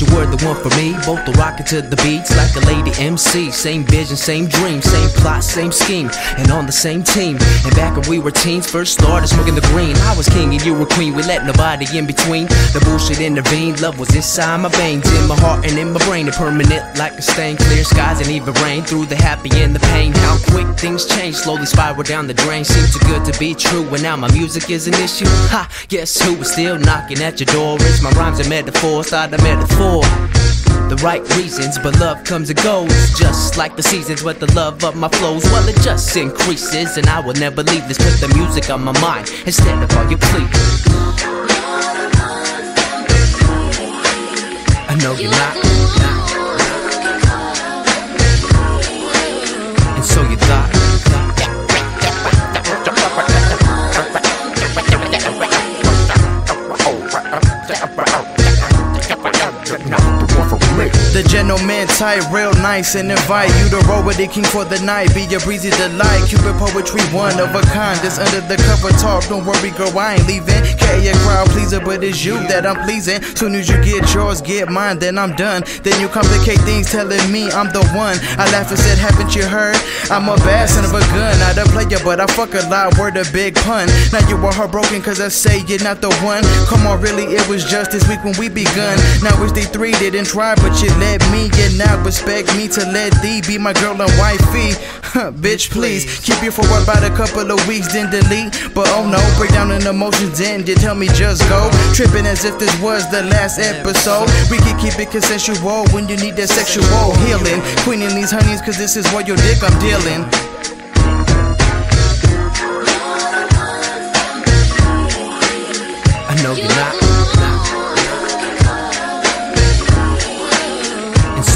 you were the one for me. Both the rockin' to the beats like a lady MC. Same vision, same dream, same plot, same scheme, and on the same team. And back when we were teens, first started smoking the green. I was king and you were queen. We let nobody in between. The bullshit intervened. Love was inside my veins, in my heart and in my brain, and permanent like a stain. Clear skies and even rain through the happy and the pain. How quick things change, slowly spiral down the drain. Seems too good to be true, and now my music is an issue. Ha! Guess who is still knocking at your door? It's my rhymes and metaphors, thought a metaphor the right reasons, but love comes and goes. Just like the seasons with the love of my flows. Well, it just increases, and I will never leave this. Put the music on my mind instead of all your pleas. I know you're not. And so you thought. The gentleman type, real nice, and invite you to roll with the king for the night. Be a breezy delight, Cupid poetry, one of a kind. Just under the cover talk, don't worry, girl, I ain't leaving. Carry a crowd pleaser, but it's you that I'm pleasing. Soon as you get yours, get mine, then I'm done. Then you complicate things, telling me I'm the one. I laugh and said, Haven't you heard? I'm a bad son of a gun, not a player, but I fuck a lot. Word a big pun. Now you are heartbroken, cause I say you're not the one. Come on, really, it was just this week when we begun. Now it's day three, didn't try, but you let me, and now expect me to let thee be my girl and wifey. Bitch, please keep you for what about a couple of weeks, then delete. But oh no, break down in emotions, then you tell me just go. Tripping as if this was the last episode. We can keep it consensual when you need that sexual healing. Queening these honeys, cause this is what your dick I'm dealing.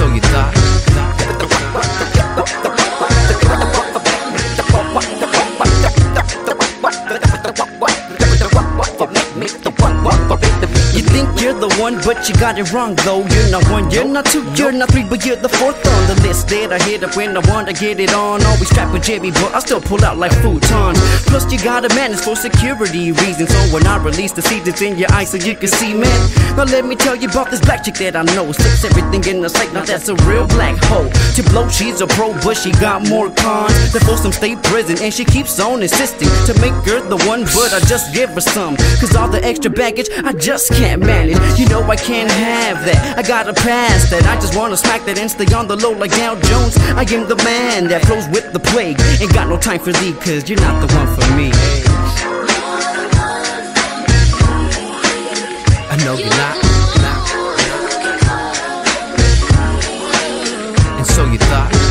And so you one, but you got it wrong though. You're not one, you're not two, you're not three, but you're the fourth on the list. That I hit up when I wanna get it on. Always strapped with Jimmy, but I still pull out like futons. Plus, you gotta manage for security reasons. So when I release the seasons in your eyes so you can see, man. Now let me tell you about this black chick that I know. Slips everything in the sight, now that's a real black hole. To blow, she's a pro, but she got more cons. Than for some state prison, and she keeps on insisting to make her the one, but I just give her some. Cause all the extra baggage, I just can't manage. You no, I can't have that. I gotta pass that. I just wanna smack that and stay on the low like Dow Jones. I am the man that flows with the plague. Ain't got no time for thee, cause you're not the one for me. I know you're not. And so you thought.